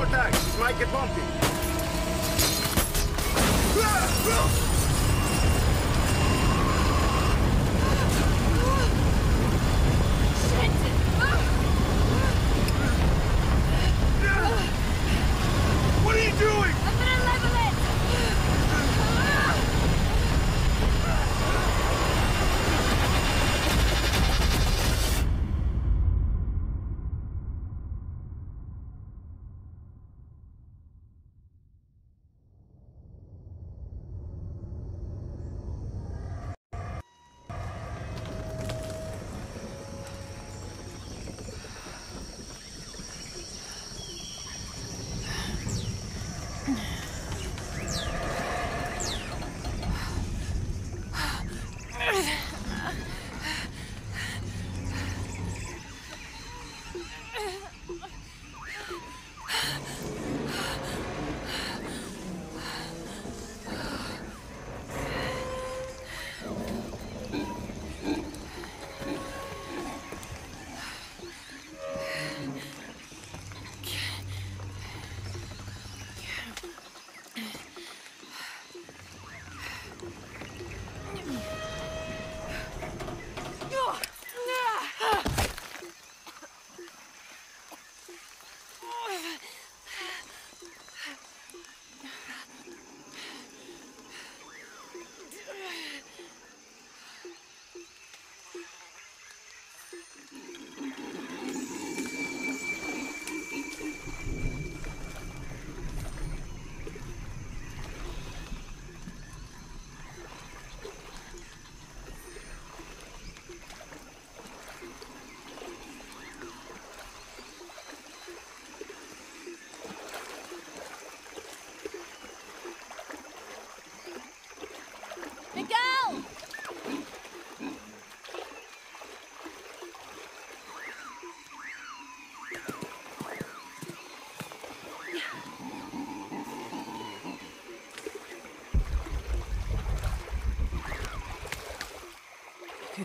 Contact! It might get bumpy.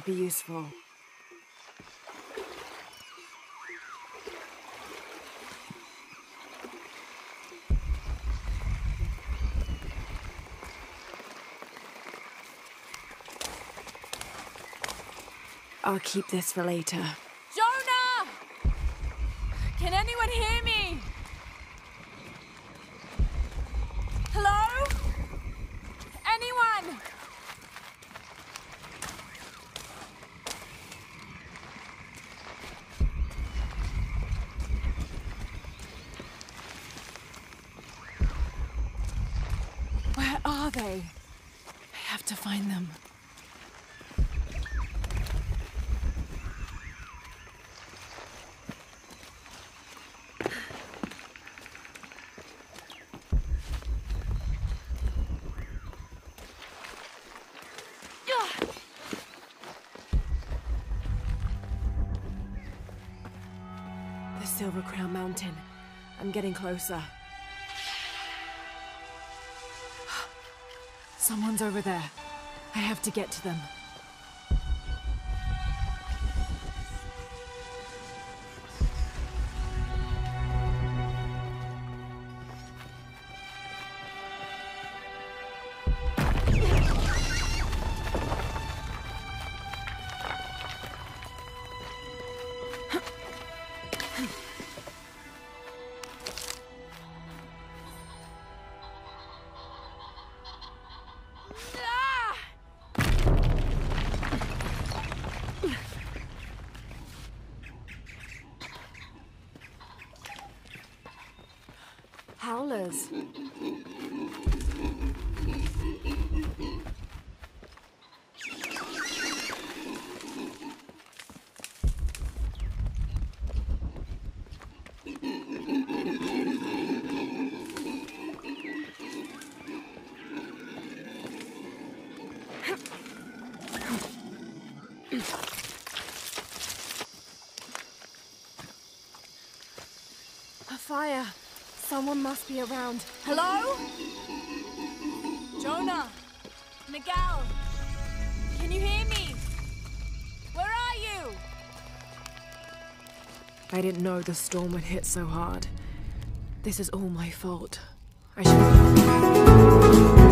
be useful. I'll keep this for later. Jonah! Can anyone hear me? They? I have to find them. The Silver Crown Mountain. I'm getting closer. Someone's over there. I have to get to them. Fire. Someone must be around. Hello? Jonah? Miguel? Can you hear me? Where are you? I didn't know the storm would hit so hard. This is all my fault. I should.